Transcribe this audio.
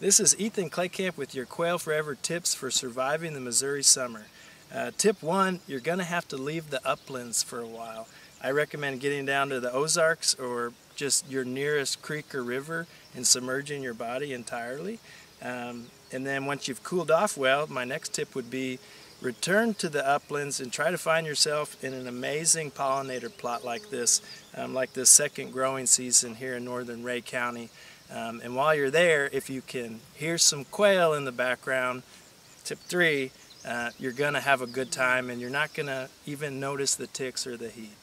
This is Ethan Kleekamp with your Quail Forever tips for surviving the Missouri summer. Uh, tip one, you're going to have to leave the uplands for a while. I recommend getting down to the Ozarks or just your nearest creek or river and submerging your body entirely. Um, and then once you've cooled off well, my next tip would be return to the uplands and try to find yourself in an amazing pollinator plot like this, um, like this second growing season here in northern Ray County. Um, and while you're there, if you can hear some quail in the background, tip three, uh, you're going to have a good time and you're not going to even notice the ticks or the heat.